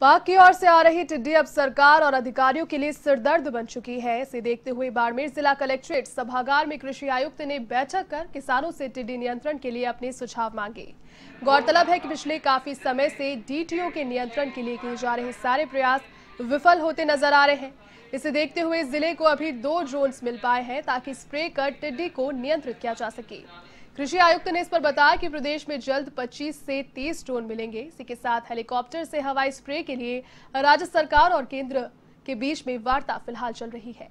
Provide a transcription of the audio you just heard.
पाक की ओर से आ रही टिड्डी अब सरकार और अधिकारियों के लिए सिरदर्द बन चुकी है। इसे देखते हुए बाड़मेर जिला कलेक्ट्रेट सभागार में कृषि आयुक्त ने बैठक कर किसानों से टिड्डी नियंत्रण के लिए अपने सुझाव मांगे। गौरतलब है कि पिछले काफ़ी समय से डीटीओ के नियंत्रण के लिए किए जा रहे सारे प्रयास विफल होते नज़र आ रहे हैं। इसे देखते हुए ज़िले को अभी दो ड्रोन मिल पाए हैं ताकि स्प्रे कर टिड्डी को नियंत्रित किया जा सके। कृषि आयुक्त ने इस पर बताया कि प्रदेश में जल्द 25 से 30 ड्रोन मिलेंगे। इसी के साथ हेलीकॉप्टर से हवाई स्प्रे के लिए राज्य सरकार और केंद्र के बीच में वार्ता फ़िलहाल चल रही है।